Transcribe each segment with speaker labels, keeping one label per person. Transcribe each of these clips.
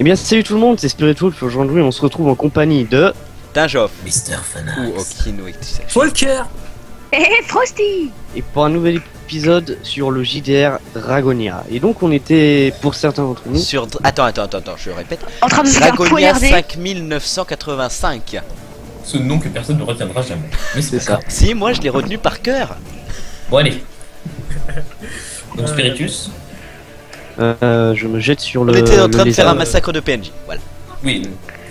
Speaker 1: Eh bien, salut tout le monde, c'est Spiritual. Aujourd'hui, on se retrouve en compagnie de.
Speaker 2: Tinjoff
Speaker 3: Mister
Speaker 2: ou
Speaker 3: Fanax.
Speaker 2: Okino et tout ça.
Speaker 4: Volker
Speaker 5: Hé Frosty
Speaker 1: Et pour un nouvel épisode sur le JDR Dragonia. Et donc, on était, pour certains d'entre nous,
Speaker 2: Sur... Attends, attends, attends, attends, je répète.
Speaker 5: En train de se faire
Speaker 2: Dragonia
Speaker 5: poignarder
Speaker 2: 5985.
Speaker 3: Ce nom que personne ne retiendra jamais. Mais
Speaker 1: c'est ça.
Speaker 3: ça.
Speaker 2: Si, moi je l'ai retenu par cœur.
Speaker 3: Bon, allez. Donc, Spiritus
Speaker 1: euh, je me jette sur le.
Speaker 2: On était en train de faire un massacre de PNJ. Voilà.
Speaker 3: Oui,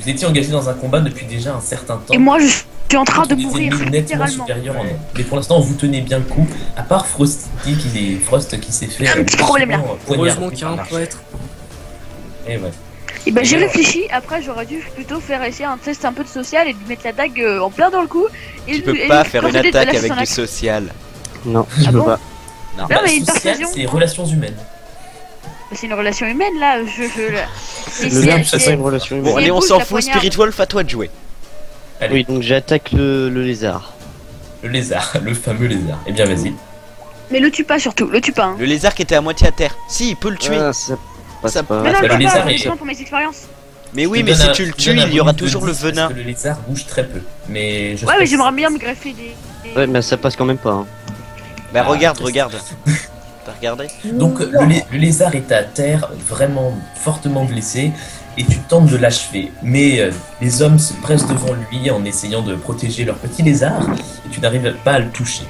Speaker 3: vous étiez engagé dans un combat depuis déjà un certain temps.
Speaker 5: Et moi je suis en train de mourir
Speaker 3: nettement en nombre. Mais pour l'instant, vous tenez bien le coup. À part Frosty, qui est Frost qui s'est fait.
Speaker 5: Un
Speaker 3: euh,
Speaker 5: petit problème, là.
Speaker 4: Heureusement qu'il y a un prêtre.
Speaker 3: Eh ouais.
Speaker 5: Et ben j'ai
Speaker 3: Et
Speaker 5: réfléchi, après j'aurais dû plutôt faire essayer un test un peu de social et lui mettre la dague euh, en plein dans le cou. Et
Speaker 2: Tu peux
Speaker 5: et
Speaker 2: pas faire une
Speaker 5: de
Speaker 2: attaque avec du social.
Speaker 1: Non, je
Speaker 5: Ah
Speaker 1: peux
Speaker 5: bon
Speaker 1: pas.
Speaker 2: Non.
Speaker 5: Non, mais une
Speaker 3: social, c'est relations humaines.
Speaker 5: C'est une relation humaine là, je... je
Speaker 1: Le verbe, c'est une relation
Speaker 2: Bon,
Speaker 1: humaine.
Speaker 5: Et
Speaker 2: allez, on s'en fout. Spiritual, à toi de jouer.
Speaker 3: Allez,
Speaker 1: Oui, donc j'attaque le, le lézard.
Speaker 3: le lézard, le fameux lézard. Eh bien, vas-y.
Speaker 5: Mais le tue pas surtout, le tue pas. Hein.
Speaker 2: Le lézard qui était à moitié à terre. Si, il peut le tuer.
Speaker 1: Ah, ça passe
Speaker 2: Ça-
Speaker 1: pas.
Speaker 5: Mais non,
Speaker 3: bah,
Speaker 5: le
Speaker 3: lézard est-
Speaker 5: pour mes expériences.
Speaker 2: Mais oui, mais si
Speaker 3: un-
Speaker 2: tu le tues, il y aura toujours le
Speaker 3: 10 parce
Speaker 2: venin.
Speaker 3: que le lézard bouge très peu. Mais je
Speaker 5: Ouais, mais j'aimerais bien me greffer des. des-
Speaker 1: Ouais, mais ça passe quand même pas. hein.
Speaker 2: Bah
Speaker 3: Ah,
Speaker 2: regarde,
Speaker 3: c'est-
Speaker 2: regarde.
Speaker 3: Donc le, lé- le lézard est à terre, vraiment fortement blessé, et tu tentes de l'achever. Mais euh, les hommes se pressent devant lui en essayant de protéger leur petit lézard, et tu n'arrives pas à le toucher.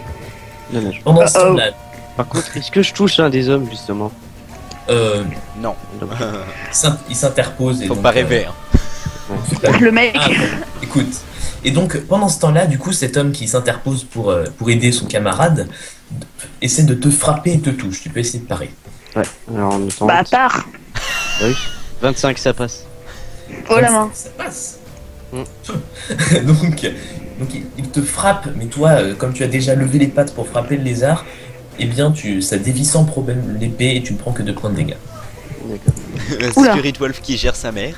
Speaker 3: Pendant ce
Speaker 5: Uh-oh.
Speaker 3: temps-là,
Speaker 1: Par contre, est-ce que je touche un des hommes, justement?
Speaker 3: Euh,
Speaker 2: Non,
Speaker 3: il s'interpose. et
Speaker 2: faut
Speaker 3: donc,
Speaker 2: pas
Speaker 3: euh,
Speaker 2: rêver. hein.
Speaker 5: Le mec.
Speaker 3: Ah, bon, écoute. Et donc, pendant ce temps-là, du coup, cet homme qui s'interpose pour, euh, pour aider son camarade essaie de te frapper et te touche. Tu peux essayer de parer.
Speaker 1: Ouais, alors on attend.
Speaker 5: Bah à part.
Speaker 1: Oui. 25, ça passe.
Speaker 5: Oh la main.
Speaker 3: Ça passe.
Speaker 1: Mm.
Speaker 3: donc, donc il, te frappe, mais toi, euh, comme tu as déjà levé les pattes pour frapper le lézard, eh bien, tu, ça dévie sans problème l'épée et tu ne prends que deux points de dégâts.
Speaker 1: D'accord.
Speaker 5: Oula.
Speaker 2: Spirit Wolf qui gère sa mère.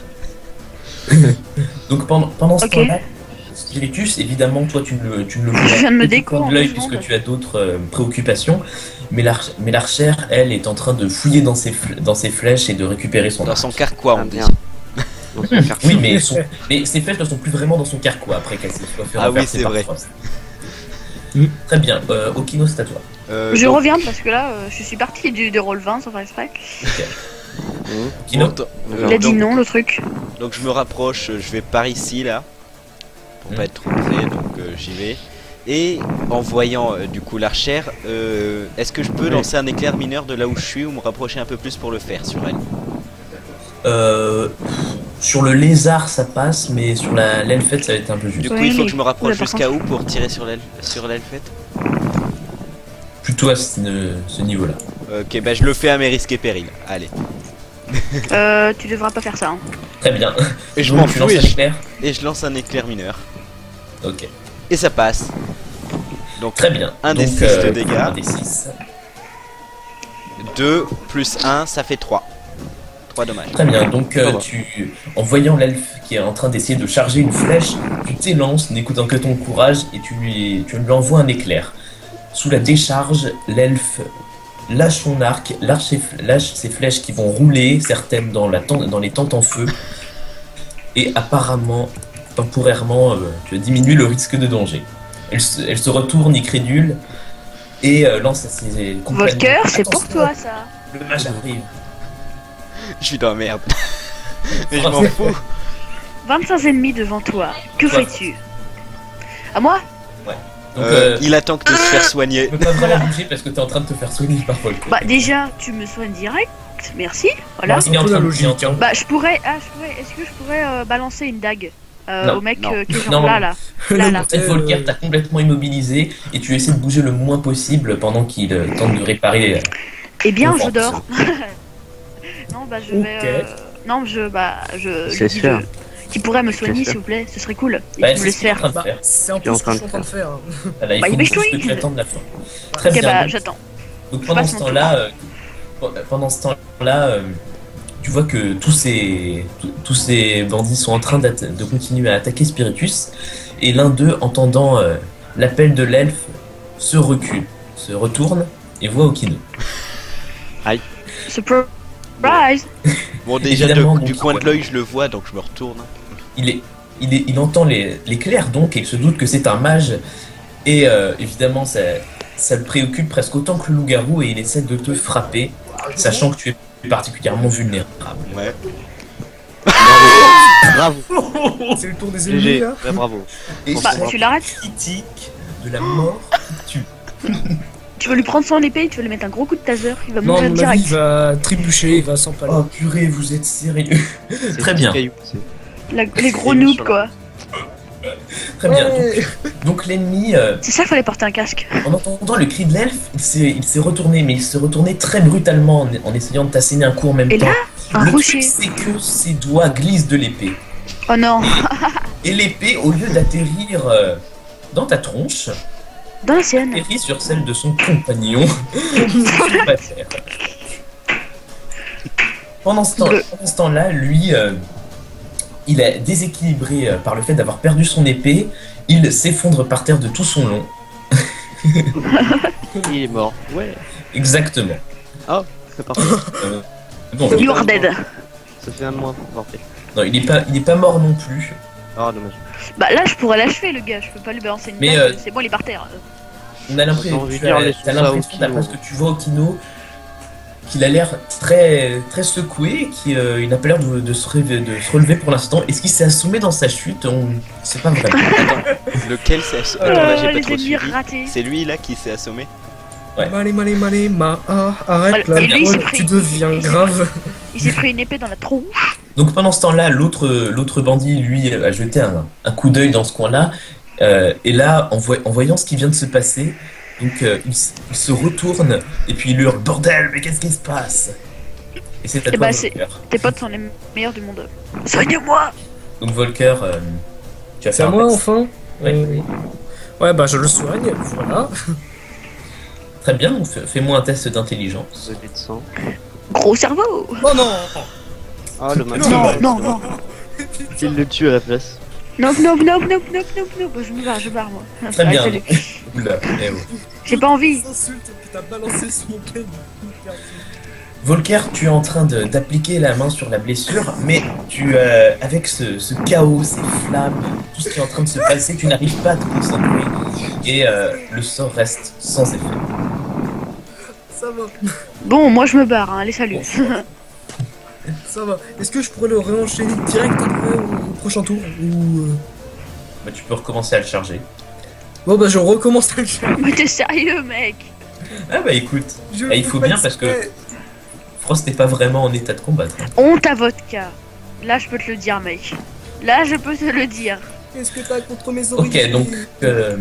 Speaker 3: Donc pendant, pendant ce temps-là, Spiritus, évidemment, toi, tu ne, le- tu ne le vois
Speaker 5: Je viens de me
Speaker 3: que du
Speaker 5: déco
Speaker 3: coin
Speaker 5: en
Speaker 3: de l'œil puisque tu as d'autres euh, préoccupations. Mais l'arch- mais l'archère, elle, est en train de fouiller dans ses, fl- dans ses flèches et de récupérer son
Speaker 2: Dans
Speaker 3: arc.
Speaker 2: son carquois,
Speaker 1: Ah,
Speaker 2: on dit.
Speaker 1: fait faire
Speaker 3: Oui, mais, son- mais ses flèches ne sont plus vraiment dans son carquois après qu'elle se soit fait
Speaker 2: Ah oui, c'est vrai.
Speaker 3: Très bien, euh, Okino, c'est à toi.
Speaker 2: Euh,
Speaker 5: Je
Speaker 2: donc-
Speaker 5: reviens parce que là, euh, je suis parti du de roll 20 sans faire exprès.
Speaker 3: Okino,
Speaker 2: Bon,
Speaker 5: Il a dit
Speaker 2: donc-
Speaker 5: non le truc.
Speaker 2: Donc je me rapproche, je vais par ici là, pour pas être trop près, donc euh, j'y vais. Et en voyant euh, du coup l'archère, euh, est-ce que je peux
Speaker 1: Oui.
Speaker 2: lancer un éclair mineur de là où je suis ou me rapprocher un peu plus pour le faire sur elle?
Speaker 3: Euh, sur le lézard, ça passe, mais sur la l'elfette, ça va être un peu juste.
Speaker 2: Du coup il faut que je me rapproche jusqu'à où pour tirer sur l'elfette
Speaker 3: Plutôt à ce, ce niveau-là.
Speaker 2: Ok bah je le fais à mes risques et périls, allez.
Speaker 5: Euh, tu devras pas faire ça. Hein.
Speaker 3: Très bien.
Speaker 2: Et je m'en fous et
Speaker 3: un
Speaker 2: je,
Speaker 3: éclair
Speaker 2: et je lance un éclair mineur.
Speaker 3: Ok.
Speaker 2: Et ça passe. Donc
Speaker 3: Très bien.
Speaker 2: Un des
Speaker 3: Donc,
Speaker 2: de dégâts.
Speaker 3: Un des 6.
Speaker 2: 2 plus 1 ça fait 3. 3 dommages.
Speaker 3: Très bien, donc euh, tu, en voyant l'elfe qui est en train d'essayer de charger une flèche, tu t'élances n'écoutant que ton courage et tu lui, tu lui envoies un éclair. Sous la décharge, l'elfe lâche son arc, lâche ses, lâche ses flèches qui vont rouler, certaines dans, la tente- dans les tentes en feu, et apparemment, temporairement, euh, tu as diminué le risque de danger. Elle se, elle se retourne incrédule et euh, lance à ses compagnons.
Speaker 5: Volker, c'est pour toi ça.
Speaker 3: Le mage arrive.
Speaker 2: Je suis dans la merde. Mais je m'en fous.
Speaker 5: 25 ennemis devant toi. Que
Speaker 3: Toi.
Speaker 5: fais-tu? À moi?
Speaker 3: Donc,
Speaker 2: Euh,
Speaker 3: euh,
Speaker 2: il attend que de se faire soigner.
Speaker 3: Tu peux pas vraiment bouger parce que t'es en train de te faire soigner par Volker.
Speaker 5: Bah déjà, tu me soignes direct. Merci. Voilà.
Speaker 3: il est en
Speaker 4: un peu
Speaker 3: train
Speaker 4: la
Speaker 3: de il est en
Speaker 4: logique,
Speaker 3: train-
Speaker 5: Bah je pourrais. Ah je pourrais. Est-ce que je pourrais euh, balancer une dague euh,
Speaker 3: Non,
Speaker 5: au mec
Speaker 2: non.
Speaker 5: euh, qui est genre
Speaker 3: Non.
Speaker 5: là là. Là, là.
Speaker 3: Peut-être Volker t'a complètement immobilisé et tu essaies de bouger le moins possible pendant qu'il euh, tente de réparer. euh,
Speaker 5: Eh bien, je dors. non, bah je vais.
Speaker 4: Ok.
Speaker 5: euh, Non, je bah je.
Speaker 1: C'est
Speaker 5: dis
Speaker 1: sûr.
Speaker 5: de- Qui pourrait me soigner,
Speaker 1: sûr.
Speaker 5: s'il vous plaît Ce serait cool. Et
Speaker 3: Bah,
Speaker 5: qu'il me
Speaker 3: c'est
Speaker 5: laisse
Speaker 3: ce qu'il est en
Speaker 5: faire.
Speaker 3: train de
Speaker 4: Bah,
Speaker 3: faire.
Speaker 4: c'est un peu
Speaker 1: en
Speaker 4: ce que
Speaker 1: train
Speaker 4: je
Speaker 1: de
Speaker 4: suis en train de faire.
Speaker 3: Voilà, il
Speaker 5: Bah,
Speaker 3: faut
Speaker 5: il
Speaker 3: juste que tu attendes la fin. Très
Speaker 5: Ok,
Speaker 3: bien.
Speaker 5: bah
Speaker 3: donc-
Speaker 5: j'attends.
Speaker 3: Donc
Speaker 5: Je
Speaker 3: pendant
Speaker 5: passe
Speaker 3: ce
Speaker 5: mon
Speaker 3: temps-là, euh, pendant ce temps-là, euh, tu vois que tous ces tous- ces bandits sont en train de continuer à attaquer Spiritus et l'un d'eux, entendant euh, l'appel de l'elfe, se recule, se retourne et voit Okino.
Speaker 5: Surprise
Speaker 2: Bon, déjà, de- du coin de l'œil, je le vois, donc je me retourne.
Speaker 3: Il, est, il, est, il entend les, l'éclair donc et il se doute que c'est un mage. Et euh, évidemment, ça, ça le préoccupe presque autant que le loup-garou et il essaie de te frapper, sachant que tu es particulièrement vulnérable.
Speaker 2: Ouais.
Speaker 1: Bravo,
Speaker 4: C'est le tour des ennemis là
Speaker 1: ouais, bravo.
Speaker 3: Et
Speaker 5: Bah,
Speaker 3: c'est
Speaker 5: tu l'arrêtes
Speaker 3: critique de la mort qui tue.
Speaker 5: Tu veux lui prendre son épée, tu veux lui mettre un gros coup de taser, il va mourir
Speaker 4: avis, il
Speaker 5: direct.
Speaker 4: va trébucher, il va s'empaler.
Speaker 3: Oh purée, vous êtes sérieux Très bien.
Speaker 5: La- les gros noobs quoi.
Speaker 3: Très bien. Donc,
Speaker 4: Ouais.
Speaker 3: donc l'ennemi, euh,
Speaker 5: C'est ça qu'il fallait porter un casque.
Speaker 3: en entendant le cri de l'elfe, il s'est, il s'est retourné, mais il s'est retourné très brutalement en, en essayant de t'asséner un coup en même
Speaker 5: Et
Speaker 3: temps.
Speaker 5: là, un
Speaker 3: le
Speaker 5: rocher.
Speaker 3: truc, c'est que ses doigts glissent de l'épée.
Speaker 5: Oh non,
Speaker 3: Et l'épée, au lieu d'atterrir euh, dans ta tronche,
Speaker 5: dans la sienne.
Speaker 3: atterrit sur celle de son compagnon. sur la terre. Pendant ce temps- pendant ce temps-là, lui, euh, il est déséquilibré euh, par le fait d'avoir perdu son épée. Il s'effondre par terre de tout son long.
Speaker 1: Il est mort. Ouais,
Speaker 3: Exactement.
Speaker 1: c'est parfait.
Speaker 3: Euh, bon,
Speaker 5: You are dead.
Speaker 1: Ça fait un de moins.
Speaker 3: Non, il n'est pas, il est pas mort non plus.
Speaker 1: Ah, dommage.
Speaker 5: Bah là, je pourrais l'achever le gars, je peux pas lui balancer une
Speaker 3: Mais, euh,
Speaker 5: c'est bon, il est par terre.
Speaker 3: On a l'impression,
Speaker 1: de
Speaker 3: tu as- l'impression, d'après ce que tu vois au kino, qu'il a l'air très, très secoué, qu'il euh, il n'a pas l'air de, de se relever, de se relever pour l'instant. Est-ce qu'il s'est assommé dans sa chute? On ne sait pas vraiment.
Speaker 2: Lequel s'est ass-
Speaker 5: Euh,
Speaker 2: Attends, là, j'ai pas
Speaker 5: les
Speaker 2: trop
Speaker 5: ennemis
Speaker 2: suivi.
Speaker 5: ratés.
Speaker 2: C'est lui là qui s'est assommé?
Speaker 3: Ouais.
Speaker 4: Malé, malé, malé, ma. Ah, arrête
Speaker 5: Voilà,
Speaker 4: là,
Speaker 5: lui, il s'est
Speaker 4: Paul,
Speaker 5: pris-
Speaker 4: tu deviens
Speaker 5: il s'est-
Speaker 4: grave.
Speaker 5: Il s'est pris une épée dans la tronche.
Speaker 3: Donc pendant ce temps-là, l'autre, l'autre bandit, lui, a jeté un, un coup d'œil dans ce coin-là. Euh, et là, en, voy- en voyant ce qui vient de se passer, donc euh, il, s- il se retourne et puis il hurle Bordel, mais qu'est-ce qui se passe? Et c'est à
Speaker 5: Eh
Speaker 3: toi,
Speaker 5: bah,
Speaker 3: Volker.
Speaker 5: Tes potes sont les meilleurs du monde. Soigne-moi
Speaker 3: Donc Volker, euh, tu faire
Speaker 4: à
Speaker 3: un
Speaker 4: moi
Speaker 3: test.
Speaker 4: enfin?
Speaker 3: Ouais.
Speaker 4: Euh, Ouais, bah je le soigne, voilà.
Speaker 3: Très bien, fais-moi un test d'intelligence.
Speaker 5: Gros cerveau
Speaker 4: Oh non
Speaker 1: Ah, dommage.
Speaker 5: Non, non, non.
Speaker 1: Il le tue à la place.
Speaker 5: Non, non, non, non, non, non, non, Je me barre, je me barre moi.
Speaker 3: Très
Speaker 5: Ouais,
Speaker 3: bien. Oula, eh oh.
Speaker 5: J'ai pas envie.
Speaker 4: T'as balancé.
Speaker 3: Volker, tu es en train d'appliquer la main sur la blessure, mais tu, euh, avec ce, ce chaos, ces flammes, tout ce qui est en train de se passer, tu n'arrives pas à te concentrer et euh, le sort reste sans effet.
Speaker 4: Ça va,
Speaker 5: Bon, moi je me barre, hein. allez, salut.
Speaker 4: ça va. Est-ce que je pourrais le réenchaîner direct après au prochain tour Ou. euh,
Speaker 3: Bah, tu peux recommencer à le charger.
Speaker 4: Bon bah je recommence à le faire.
Speaker 5: Mais t'es sérieux, mec?
Speaker 3: Ah bah écoute,
Speaker 4: Je
Speaker 3: Ah, il faut bien parce que-. Frost n'est pas vraiment en état de combattre.
Speaker 5: Honte à votre cas. Là, je peux te le dire, mec. Là, je peux te le dire.
Speaker 4: Qu'est-ce que t'as contre mes origines
Speaker 3: Ok, donc euh,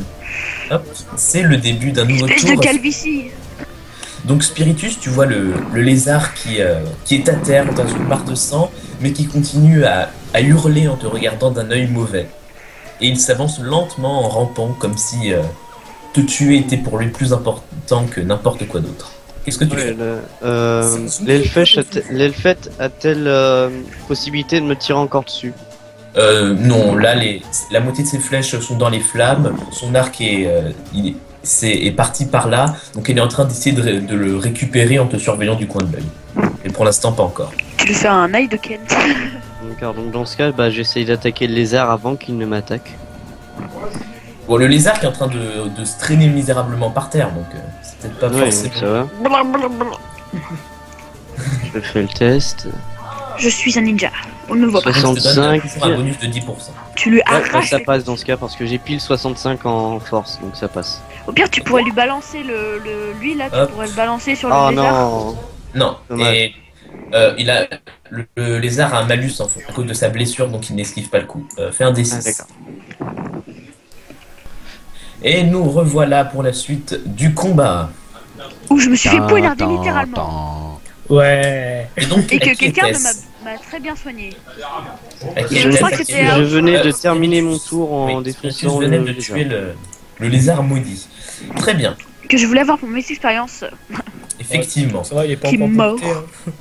Speaker 3: hop, c'est le début d'un nouveau
Speaker 5: Espèce de
Speaker 3: tour.
Speaker 5: calvitie.
Speaker 3: Donc Spiritus, tu vois le, le lézard qui, euh, qui est à terre dans une mare de sang, mais qui continue à, à hurler en te regardant d'un œil mauvais. Et il s'avance lentement en rampant, comme si euh, te tuer était pour lui plus important que n'importe quoi d'autre. Qu'est-ce que tu
Speaker 1: Ouais,
Speaker 3: fais?
Speaker 1: euh, L'elfette a-t-elle euh, possibilité de me tirer encore dessus?
Speaker 3: Euh, Non, là, les, la moitié de ses flèches sont dans les flammes, son arc est, euh, il est, c'est- est parti par là, donc elle est en train d'essayer de, le récupérer en te surveillant du coin de l'œil. Mais pour l'instant, pas encore.
Speaker 5: Tu lui fais un eye de Ken.
Speaker 1: D'accord, donc dans ce cas, bah, j'essaye d'attaquer le lézard avant qu'il ne m'attaque.
Speaker 3: Bon, le lézard qui est en train de, de se traîner misérablement par terre, donc euh, c'est peut-être pas
Speaker 1: Ouais,
Speaker 3: forcément.
Speaker 1: ça va. Je fais le test.
Speaker 5: Je suis un ninja. On ne me voit pas.
Speaker 3: Je te donne
Speaker 1: 65.
Speaker 3: toujours un bonus de 10%.
Speaker 5: Tu lui
Speaker 1: Ouais, bah,
Speaker 5: arraches.
Speaker 1: ça passe dans ce cas parce que j'ai pile 65 en force, donc ça passe.
Speaker 5: Au pire, tu pourrais lui balancer le, le lui là. Tu
Speaker 3: Hop.
Speaker 5: pourrais le balancer sur le
Speaker 1: Oh
Speaker 5: lézard.
Speaker 1: non
Speaker 3: Non,
Speaker 1: Dommage.
Speaker 3: et euh, il a le, le lézard a un malus en fait, à cause de sa blessure, donc il n'esquive pas le coup. Euh, fais un
Speaker 1: Ah,
Speaker 3: D6.
Speaker 1: d'accord.
Speaker 3: et nous revoilà pour la suite du combat.
Speaker 5: Ouh, je me suis fait poignarder littéralement.
Speaker 4: Ouais.
Speaker 3: Et donc,
Speaker 5: Et que quelqu'un
Speaker 3: était-ce
Speaker 5: m'a m'a très bien soigné.
Speaker 3: Qui
Speaker 5: Je crois que
Speaker 1: Je venais de
Speaker 3: Euh,
Speaker 1: terminer mon tour en
Speaker 3: Oui, venait
Speaker 1: le
Speaker 3: de
Speaker 1: lézard.
Speaker 3: tuer le, le lézard maudit. Très bien,
Speaker 5: Que je voulais avoir pour mes expériences.
Speaker 3: effectivement.
Speaker 4: Ça va, il est pas
Speaker 5: Qui mort.
Speaker 4: hein.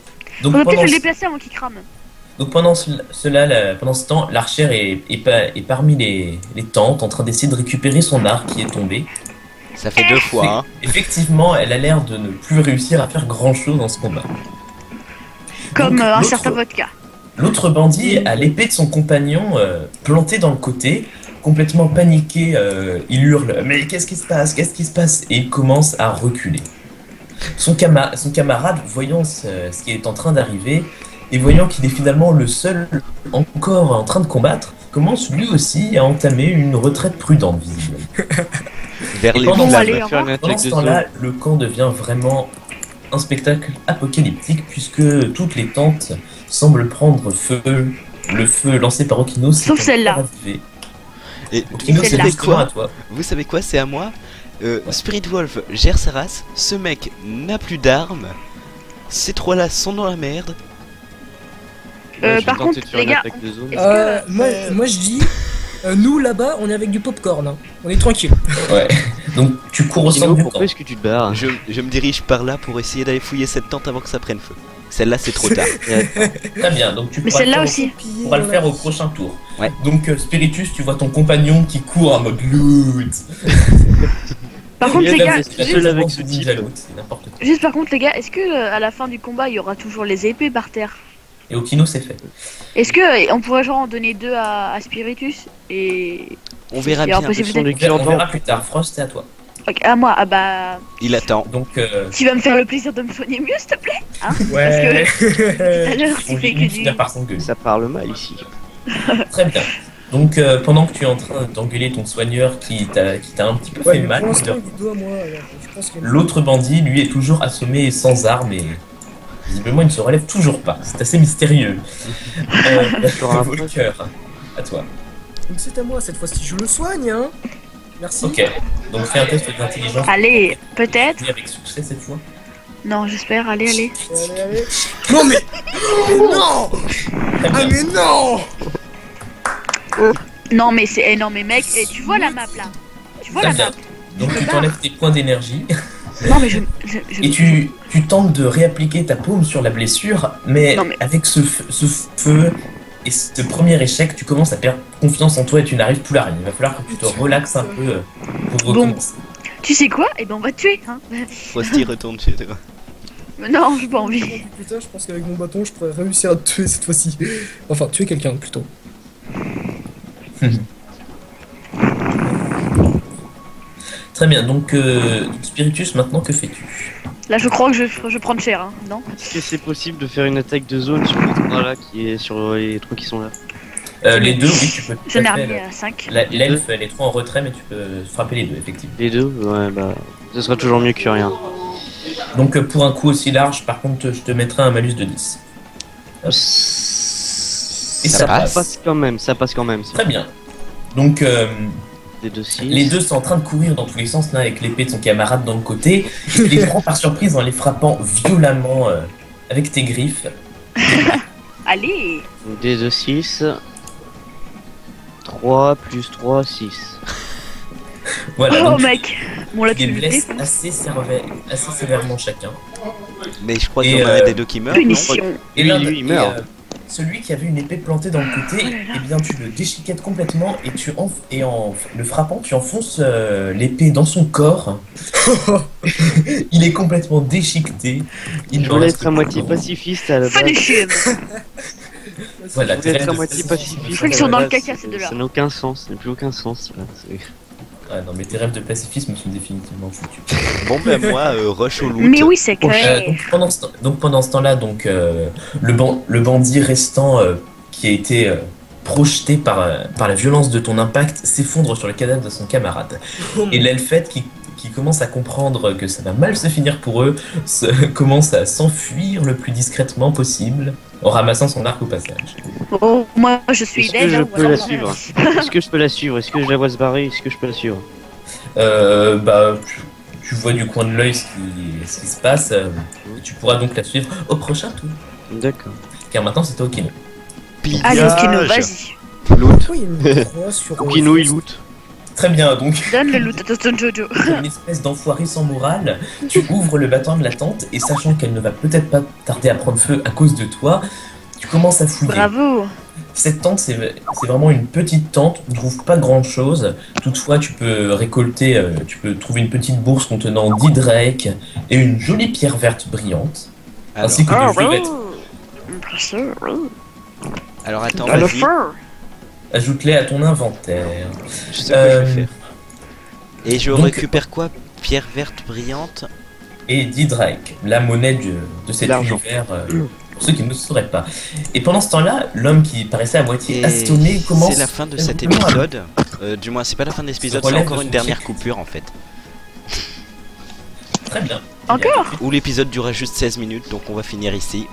Speaker 3: Donc
Speaker 5: On va peut-être
Speaker 3: pendant,
Speaker 5: le
Speaker 3: ce-
Speaker 5: déplacer avant qu'il crame.
Speaker 3: donc pendant ce- cela, la- pendant ce temps, l'archer est, est, pa- est parmi les, les tentes en train d'essayer de récupérer son arc qui est tombé.
Speaker 2: Ça fait deux fois, hein.
Speaker 3: Effectivement, elle a l'air de ne plus réussir à faire grand chose dans ce combat.
Speaker 5: Comme
Speaker 3: Donc,
Speaker 5: euh, un
Speaker 3: l'autre-
Speaker 5: certain vodka.
Speaker 3: L'autre bandit a l'épée de son compagnon euh, plantée dans le côté, complètement paniqué. euh, il hurle Mais qu'est-ce qui se passe? Qu'est-ce qui se passe? Et il commence à reculer. Son, cama- son camarade, voyant ce, ce qui est en train d'arriver et voyant qu'il est finalement le seul encore en train de combattre, commence lui aussi à entamer une retraite prudente, visiblement.
Speaker 2: Vers
Speaker 3: Et
Speaker 2: les
Speaker 3: pendant ce- temps-là, le camp devient vraiment un spectacle apocalyptique puisque toutes les tentes semblent prendre feu. Le feu lancé par Okino
Speaker 5: Sauf celle-là.
Speaker 2: Et
Speaker 3: Okino,
Speaker 2: vous
Speaker 3: c'est
Speaker 2: quoi
Speaker 3: à toi.
Speaker 2: Vous savez quoi C'est à moi. Euh, Spirit Wolf gère sa race. Ce mec n'a plus d'armes. Ces trois-là sont dans la merde.
Speaker 5: Euh,
Speaker 1: Ouais, je vais
Speaker 5: par
Speaker 1: tenter
Speaker 5: contre, les
Speaker 1: une
Speaker 5: gars,
Speaker 1: attaque de zone.
Speaker 5: Est-ce
Speaker 4: Euh,
Speaker 5: que-
Speaker 4: moi, moi je dis, euh, nous là-bas, on est avec du popcorn. Hein. On est tranquille.
Speaker 3: Ouais. Donc tu cours au centre du camp.
Speaker 1: pourquoi est-ce que tu te barres
Speaker 2: Je, je me dirige par là pour essayer d'aller fouiller cette tente avant que ça prenne feu. Celle-là, c'est trop tard.
Speaker 3: Très bien. Donc tu
Speaker 5: Mais
Speaker 3: pourras le
Speaker 5: celle-là
Speaker 3: faire au-
Speaker 5: aussi.
Speaker 3: tu pourras le faire au prochain tour.
Speaker 2: Ouais.
Speaker 3: Donc euh, Spiritus, tu vois ton compagnon qui court en mode loot.
Speaker 5: Par contre, les gars, juste,
Speaker 1: seul avec ce type.
Speaker 3: c'est n'importe quoi.
Speaker 5: juste par contre, les gars, est-ce que euh, à la fin du combat, il y aura toujours les épées par terre?
Speaker 3: Et Okino, c'est fait.
Speaker 5: Est-ce que euh, on pourrait genre en donner deux à, à Spiritus et
Speaker 2: On verra
Speaker 5: Il y a
Speaker 2: bien.
Speaker 1: des
Speaker 3: On verra, plus tard. Frost, c'est à toi.
Speaker 5: Ok, à moi Ah bah,
Speaker 2: Il attend.
Speaker 3: Donc euh,
Speaker 5: tu vas me faire le plaisir de me soigner mieux, s'il te plaît
Speaker 4: Ouais.
Speaker 5: Tout à l'heure,
Speaker 3: on
Speaker 5: tu fais que du.
Speaker 1: Ça parle mal ici.
Speaker 3: Très bien. Donc euh, pendant que tu es en train d'engueuler ton soigneur qui t'a qui t'a un petit peu
Speaker 4: Ouais,
Speaker 3: fait mal,
Speaker 4: alors,
Speaker 3: l'autre bandit lui est toujours assommé et sans armes et visiblement il ne se relève toujours pas. C'est assez mystérieux. Euh, Volker, à toi.
Speaker 4: Donc c'est à moi cette fois-ci. Je le soigne, hein. Merci.
Speaker 3: Ok. Donc fais un test d'intelligence.
Speaker 5: Allez, peut-être.
Speaker 3: Avec succès cette fois.
Speaker 5: Non, j'espère. Allez, allez.
Speaker 4: Allez, allez. Non mais, non Ah mais non
Speaker 5: Non, mais c'est. eh, non, mais mec, eh, tu vois la map là Tu vois la map
Speaker 3: Donc tu t'enlèves tes points d'énergie
Speaker 5: Non, mais je. je, je-
Speaker 3: et tu, tu tentes de réappliquer ta paume sur la blessure, mais,
Speaker 5: Non, mais-
Speaker 3: avec ce, feu et ce premier échec, tu commences à perdre confiance en toi et tu n'arrives plus à rien. Il va falloir que tu te relaxes un peu euh, pour
Speaker 5: Bon.
Speaker 3: recommencer.
Speaker 5: Tu sais quoi? Eh ben, on va te tuer, hein.
Speaker 2: Frosty retourne chez toi.
Speaker 5: Mais non, j'ai pas envie.
Speaker 4: Plus tard, je pense qu'avec mon bâton, je pourrais réussir à te tuer cette fois-ci. Enfin, tuer quelqu'un plutôt.
Speaker 3: Très bien, donc euh, Spiritus, maintenant que fais-tu?
Speaker 5: Là, je crois que je, je prends cher, hein. Non
Speaker 1: Est-ce que c'est possible de faire une attaque de zone sur les trois là qui est sur les trois qui sont là
Speaker 3: Euh, Les deux, oui, tu peux.
Speaker 5: Je n'ai remis à 5.
Speaker 3: la- L'elfe, elle est trop en retrait, mais tu peux frapper les deux, effectivement.
Speaker 1: Les deux Ouais, bah. Ce sera toujours mieux que rien.
Speaker 3: Donc euh, pour un coup aussi large, par contre, je te mettrai un malus de 10. Hop. Et
Speaker 2: Ça
Speaker 3: ça,
Speaker 2: passe.
Speaker 3: passe.
Speaker 1: Ça passe quand même, ça passe quand même. ça.
Speaker 3: Très bien. Donc euh,
Speaker 1: Des deux six.
Speaker 3: les deux sont en train de courir dans tous les sens, l'un avec l'épée de son camarade dans le côté. Et tu les prends par surprise en les frappant violemment euh, avec tes griffes.
Speaker 5: Allez
Speaker 1: des deux 6. 3 plus 3, 6.
Speaker 3: Voilà,
Speaker 5: Oh
Speaker 3: donc
Speaker 5: mec Bon, là,
Speaker 3: tu les blesses assez, sévère- assez sévèrement chacun.
Speaker 2: Mais je crois qu'il y en a
Speaker 3: euh,
Speaker 2: des deux qui meurent.
Speaker 5: Punition
Speaker 3: Et
Speaker 1: Oui,
Speaker 3: l'un
Speaker 1: lui,
Speaker 3: de-
Speaker 1: il
Speaker 3: et,
Speaker 1: meurt.
Speaker 3: euh, celui qui avait une épée plantée dans le côté,
Speaker 5: Oh là là.
Speaker 3: eh bien tu le déchiquettes complètement et tu enf- et en le frappant, tu enfonces euh, l'épée dans son corps. il est complètement déchiqueté. Il
Speaker 1: Je voulais être à moitié pacifiste à la base.
Speaker 3: Voilà,
Speaker 1: Je voulais être à
Speaker 3: de
Speaker 1: moitié pacifiste.
Speaker 5: Je crois qu'ils sont dans le caca, ces deux-là.
Speaker 1: Ça n'a aucun sens, ça n'a plus aucun sens. là.
Speaker 3: Ah non, mais tes rêves de pacifisme sont définitivement foutus.
Speaker 2: Bon ben moi, euh, rush au loot.
Speaker 5: Mais oui, c'est
Speaker 3: Euh,
Speaker 5: clair
Speaker 3: donc, pendant ce temps, donc pendant ce temps-là, donc euh, le, ban- le bandit restant euh, qui a été euh, projeté par, euh, par la violence de ton impact s'effondre sur le cadavre de son camarade. Et l'elfette qui, qui commence à comprendre que ça va mal se finir pour eux se- commence à s'enfuir le plus discrètement possible en ramassant son arc au passage.
Speaker 5: Oh, moi, je suis
Speaker 1: Est-ce que
Speaker 5: dead.
Speaker 1: je
Speaker 5: hein,
Speaker 1: peux la suivre Est-ce que je peux la suivre Est-ce que je la vois se barrer Est-ce que je peux la suivre
Speaker 3: Euh, bah, tu, tu vois du coin de l'œil ce qui, ce qui se passe euh, et tu pourras donc la suivre au prochain tour.
Speaker 1: D'accord.
Speaker 3: Car maintenant c'est Okino.
Speaker 5: Allez,
Speaker 2: Pillage.
Speaker 5: Okino, vas-y
Speaker 1: Loot.
Speaker 4: Pourquoi il me croit sur.
Speaker 1: Okino, il loot.
Speaker 3: Très bien, donc
Speaker 5: Donne le loot à Jojo
Speaker 3: Comme une espèce d'enfoiré sans morale, tu ouvres le battant de la tente et sachant qu'elle ne va peut-être pas tarder à prendre feu à cause de toi, tu commences à fouiller.
Speaker 5: Bravo
Speaker 3: Cette tente, c'est c'est vraiment une petite tente, on ne trouve pas grand chose. Toutefois, tu peux récolter, euh, tu peux trouver une petite bourse contenant 10 drakes et une jolie pierre verte brillante,
Speaker 2: Alors,
Speaker 3: ainsi que
Speaker 5: Ah,
Speaker 3: de vieux,
Speaker 5: ouais.
Speaker 3: vêt-
Speaker 5: Bien sûr, oui.
Speaker 2: Alors attends, vas-y.
Speaker 3: Ajoute-les à ton inventaire.
Speaker 2: Je sais quoi je
Speaker 3: Euh,
Speaker 2: vais faire. Et je
Speaker 3: donc-
Speaker 2: récupère quoi Pierre verte brillante.
Speaker 3: Et Didrake, la monnaie du- de cet univers, euh, pour ceux qui ne le sauraient pas. Et pendant ce temps-là, l'homme qui paraissait à moitié assommé commence...
Speaker 2: c'est la fin de cet épisode. Euh, du moins, c'est pas la fin de l'épisode,
Speaker 3: Se
Speaker 2: c'est encore
Speaker 3: de
Speaker 2: une dernière coupure en fait.
Speaker 3: Très bien.
Speaker 5: Encore?
Speaker 2: Où l'épisode durera juste 16 minutes, donc on va finir ici.